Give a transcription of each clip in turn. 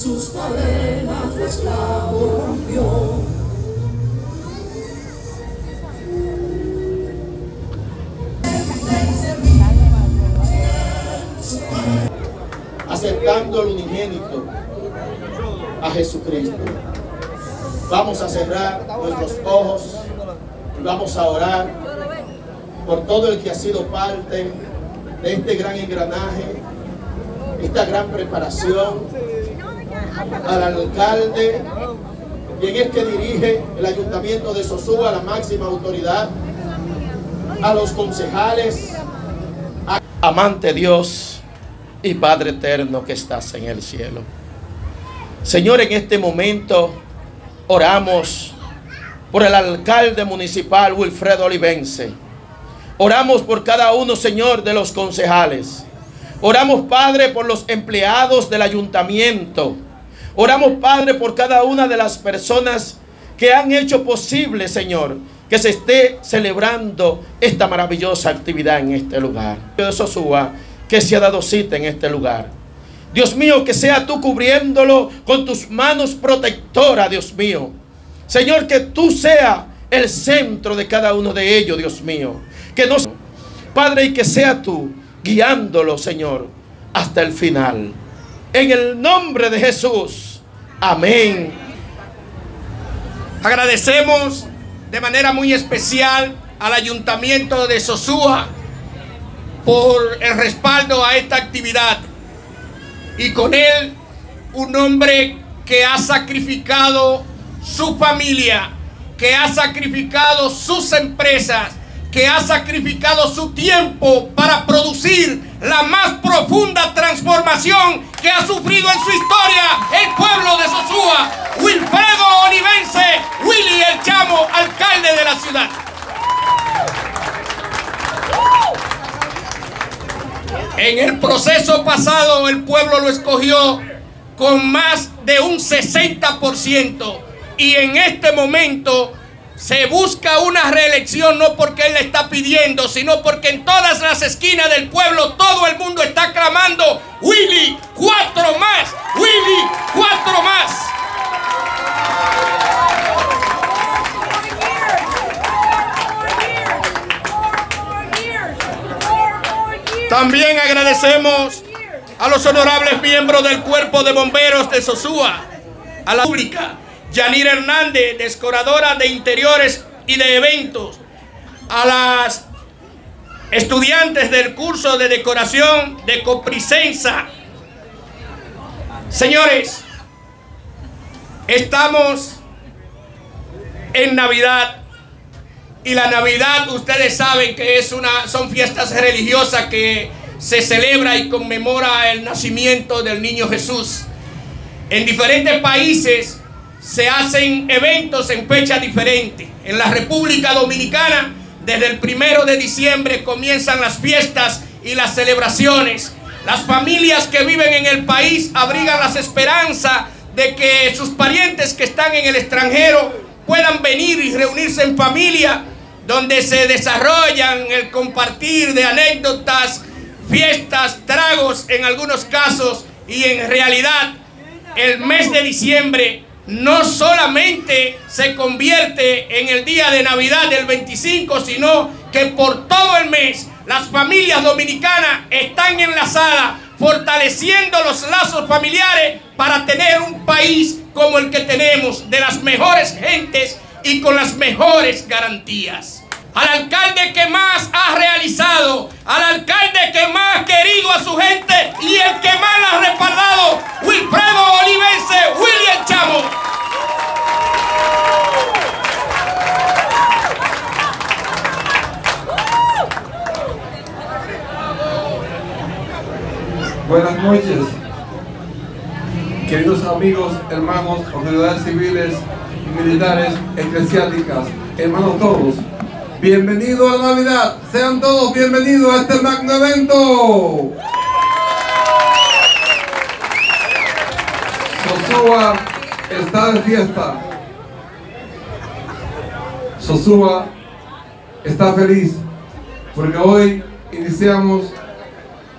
sus cadenas de esclavo aceptando el unigénito a Jesucristo. Vamos a cerrar nuestros ojos y vamos a orar por todo el que ha sido parte de este gran engranaje, esta gran preparación, al alcalde, quien es que dirige el ayuntamiento de Sosúa, la máxima autoridad, a los concejales, amante Dios y Padre eterno que estás en el cielo. Señor, en este momento oramos por el alcalde municipal Wilfredo Olivense. Oramos por cada uno, Señor, de los concejales. Oramos, Padre, por los empleados del ayuntamiento. Oramos, Padre, por cada una de las personas que han hecho posible, Señor, que se esté celebrando esta maravillosa actividad en este lugar. Sosúa, que se ha dado cita en este lugar. Dios mío, que sea tú cubriéndolo con tus manos protectoras, Dios mío. Señor, que tú sea el centro de cada uno de ellos, Dios mío. Que no, Padre, y que sea tú guiándolo, Señor, hasta el final. En el nombre de Jesús. Amén. Agradecemos de manera muy especial al Ayuntamiento de Sosúa por el respaldo a esta actividad. Y con él un hombre que ha sacrificado su familia, que ha sacrificado sus empresas, que ha sacrificado su tiempo para producir la más profunda transformación que ha sufrido en su historia el pueblo de Sosúa. Wilfredo Olivense, Willy el Chamo, alcalde de la ciudad. En el proceso pasado el pueblo lo escogió con más de un 60% y en este momento se busca una reelección no porque él la está pidiendo, sino porque en todas las esquinas del pueblo todo el mundo está clamando, Willy, cuatro más, Willy, cuatro más. También agradecemos a los honorables miembros del Cuerpo de Bomberos de Sosúa, a la pública, Yanir Hernández, decoradora de interiores y de eventos, a las estudiantes del curso de decoración de Copricensa. Señores, estamos en Navidad y la Navidad, ustedes saben que es una, son fiestas religiosas que se celebra y conmemora el nacimiento del niño Jesús. En diferentes países se hacen eventos en fechas diferentes. En la República Dominicana, desde el primero de diciembre comienzan las fiestas y las celebraciones. Las familias que viven en el país abrigan las esperanzas de que sus parientes que están en el extranjero puedan venir y reunirse en familia, donde se desarrollan el compartir de anécdotas, fiestas, tragos en algunos casos, y en realidad el mes de diciembre no solamente se convierte en el día de Navidad del 25, sino que por todo el mes las familias dominicanas están enlazadas, fortaleciendo los lazos familiares para tener un país como el que tenemos, de las mejores gentes y con las mejores garantías. Al alcalde que más ha realizado, al alcalde que más ha querido a su gente y el que más la ha respaldado, Wilfredo Buenas noches, queridos amigos, hermanos, autoridades civiles, militares, eclesiásticas, hermanos todos. Bienvenidos a Navidad, sean todos bienvenidos a este magno evento. Sosúa está de fiesta. Sosúa está feliz porque hoy iniciamos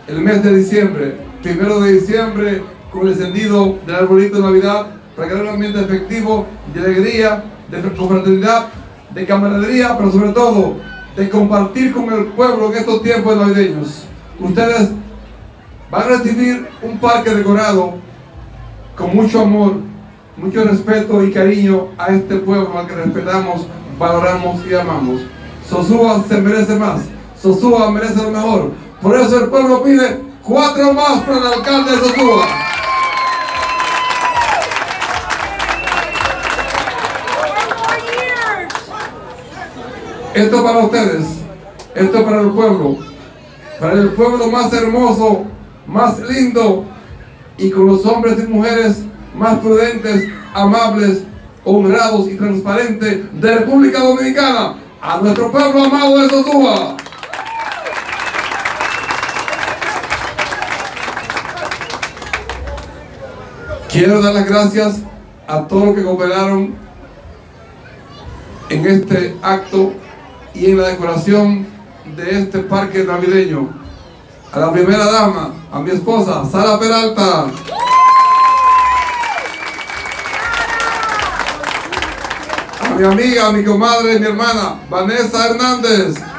el mes de diciembre, primero de diciembre, con el encendido del arbolito de Navidad para crear un ambiente efectivo de alegría, de confraternidad, de camaradería, pero sobre todo de compartir con el pueblo en estos tiempos navideños. Ustedes van a recibir un parque decorado con mucho amor, mucho respeto y cariño a este pueblo al que respetamos, valoramos y amamos. Sosúa se merece más, Sosúa merece lo mejor. Por eso el pueblo pide cuatro más para el alcalde de Sosúa. Esto para ustedes, esto para el pueblo, para el pueblo más hermoso, más lindo y con los hombres y mujeres más prudentes, amables, honrados y transparentes de República Dominicana, a nuestro pueblo amado de Sosúa. Quiero dar las gracias a todos los que cooperaron en este acto y en la decoración de este parque navideño. A la primera dama, a mi esposa, Sara Peralta. A mi amiga, mi comadre, mi hermana, Vanessa Hernández.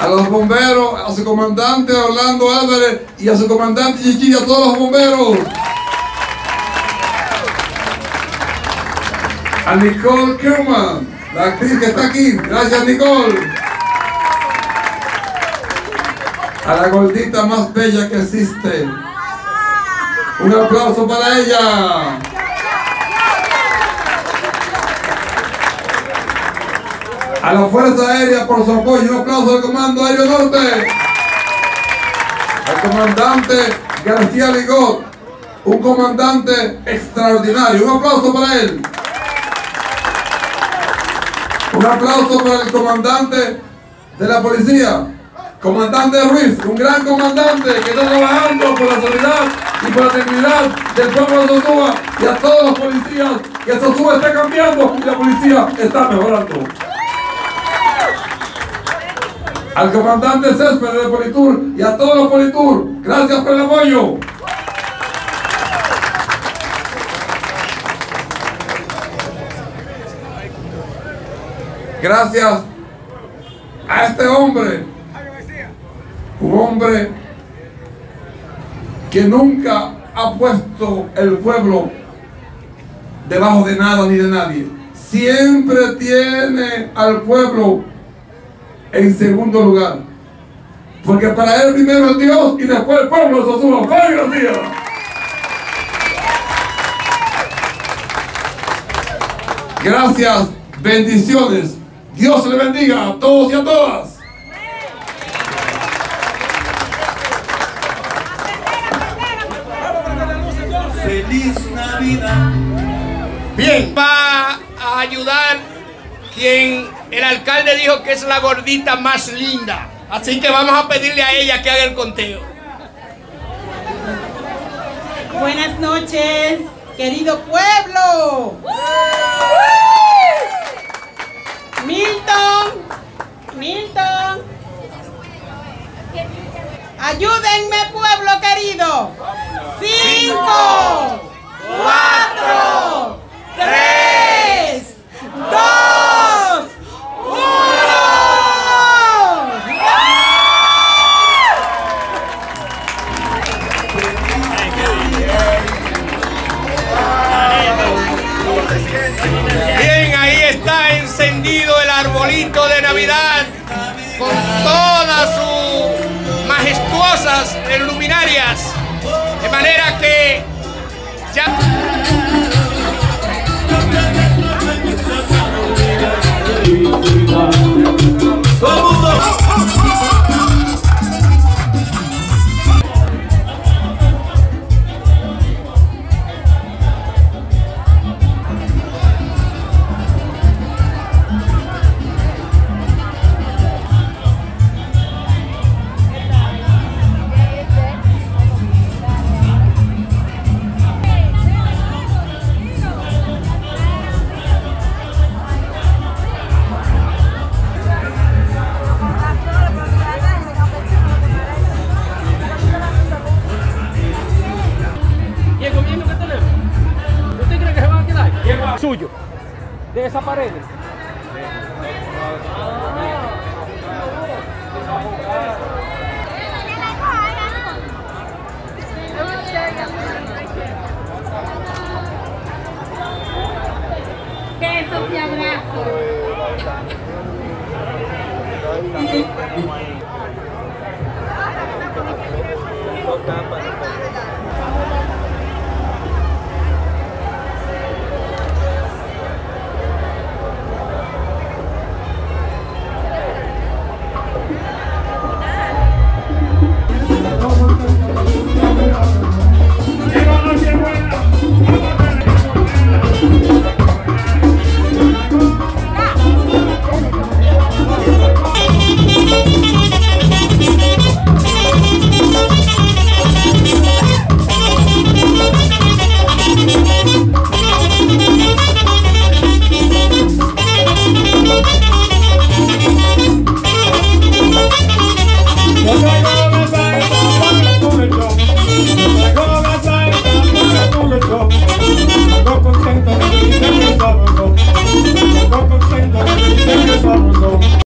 A los bomberos, a su comandante Orlando Álvarez y a su comandante Chichi, a todos los bomberos. A Nicole Kerman, la actriz que está aquí. Gracias, Nicole. A la gordita más bella que existe. Un aplauso para ella. A la Fuerza Aérea por su apoyo. Un aplauso al Comando Aéreo Norte. Al comandante García Ligot. Un comandante extraordinario. Un aplauso para él. Un aplauso para el comandante de la policía, comandante Ruiz, un gran comandante que está trabajando por la seguridad y por la dignidad del pueblo de Sosúa y a todos los policías que Sosúa está cambiando y la policía está mejorando. Al comandante Céspedes de Politur y a todos los Politur, gracias por el apoyo. Gracias a este hombre, un hombre que nunca ha puesto el pueblo debajo de nada ni de nadie. Siempre tiene al pueblo en segundo lugar. Porque para él primero es Dios y después el pueblo Sosúa. ¡Ay, García! Gracias, bendiciones. Dios le bendiga a todos y a todas. Feliz Navidad. Bien, va a ayudar quien el alcalde dijo que es la gordita más linda. Así que vamos a pedirle a ella que haga el conteo. Buenas noches, querido pueblo. Milton, Milton. Ayúdenme, pueblo querido. Cinco, cuatro, 家 ya... esa pared? Que eso te abrazo.